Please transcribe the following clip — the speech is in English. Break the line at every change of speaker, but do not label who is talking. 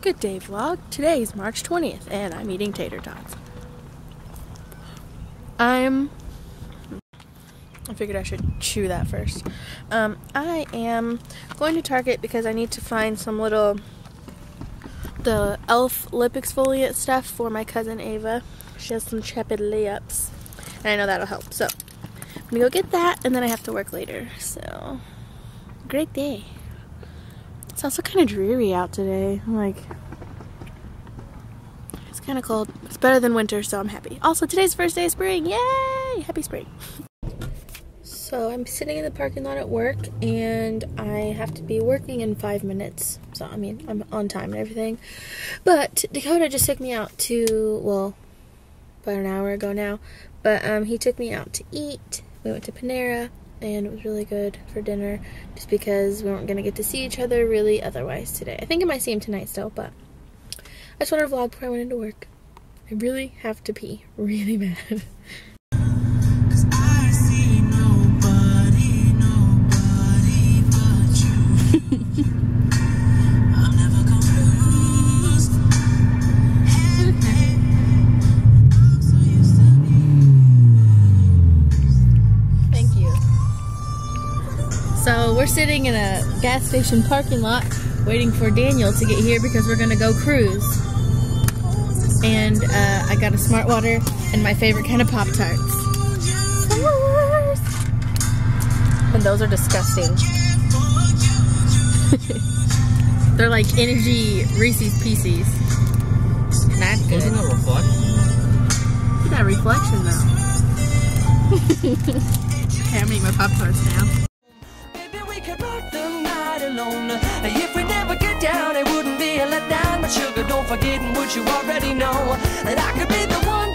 Good day vlog. Today is March 20th and I'm eating tater tots. I'm I figured I should chew that first. Um, I am going to Target because I need to find some little the e.l.f. lip exfoliant stuff for my cousin Ava. She has some chapped lips and I know that'll help. So I'm gonna go get that and then I have to work later. So great day. It's also kind of dreary out today. Like, it's kind of cold. It's better than winter, so I'm happy. Also, today's first day of spring. Yay! Happy spring. so, I'm sitting in the parking lot at work, and I have to be working in five minutes. So, I mean, I'm on time and everything. But Dakota just took me out to, well, about an hour ago now. But um, he took me out to eat. We went to Panera and it was really good for dinner just because we weren't going to get to see each other really otherwise today. I think I might see him tonight still, but I just wanted to vlog before I went into work. I really have to pee really bad. So we're sitting in a gas station parking lot waiting for Daniel to get here because we're gonna go cruise. And uh, I got a smart water and my favorite kind of Pop Tarts. And those are disgusting. They're like energy Reese's Pieces. Not good.
Doesn't it reflect?
Look at that reflection though. okay, I'm eating my Pop Tarts now.
If we never get down, it wouldn't be a letdown. But sugar, don't forget what you already know that I could be the one